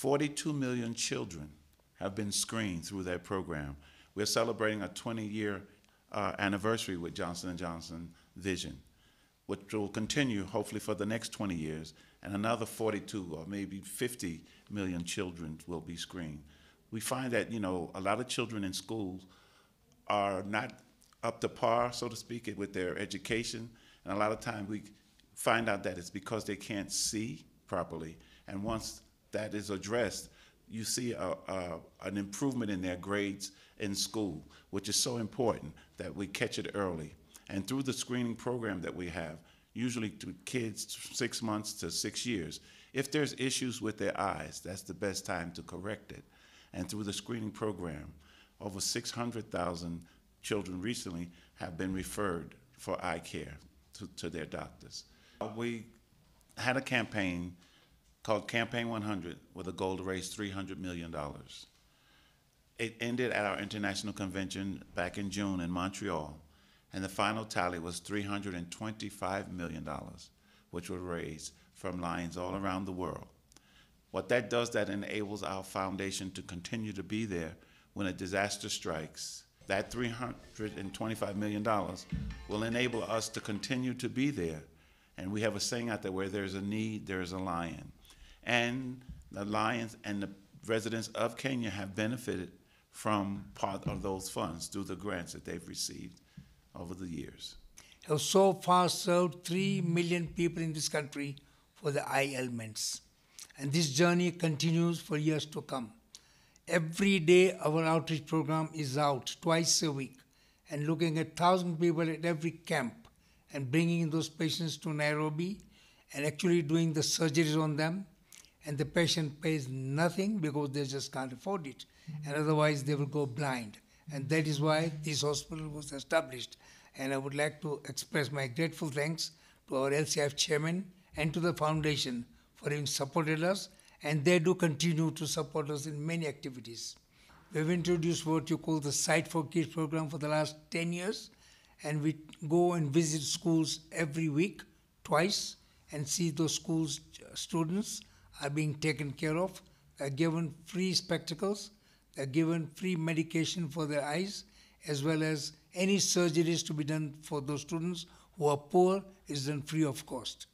42 million children have been screened through that program. We're celebrating a 20-year uh, anniversary with Johnson & Johnson Vision, which will continue hopefully for the next 20 years, and another 42 or maybe 50 million children will be screened. We find that, you know, a lot of children in schools are not up to par, so to speak, with their education, and a lot of times we find out that it's because they can't see properly. And once that is addressed, you see a, a, an improvement in their grades in school, which is so important that we catch it early. And through the screening program that we have, usually to kids six months to six years, if there's issues with their eyes, that's the best time to correct it. And through the screening program, over 600,000 children recently have been referred for eye care to, to their doctors. Uh, we had a campaign called Campaign 100 with a goal to raise $300 million. It ended at our international convention back in June in Montreal, and the final tally was $325 million, which was raised from Lions all around the world. What that does, that enables our foundation to continue to be there when a disaster strikes. That $325 million will enable us to continue to be there. And we have a saying out there where there's a need, there's a lion and the Lions and the residents of Kenya have benefited from part of those funds through the grants that they've received over the years. Have so far served 3 million people in this country for the eye ailments. And this journey continues for years to come. Every day, our outreach program is out twice a week and looking at 1,000 people at every camp and bringing those patients to Nairobi and actually doing the surgeries on them and the patient pays nothing because they just can't afford it, and otherwise they will go blind. And that is why this hospital was established. And I would like to express my grateful thanks to our LCF chairman and to the foundation for having supported us, and they do continue to support us in many activities. We've introduced what you call the Sight for Kids program for the last 10 years, and we go and visit schools every week, twice, and see those schools' uh, students are being taken care of. They're given free spectacles. They're given free medication for their eyes, as well as any surgeries to be done for those students who are poor is done free of cost.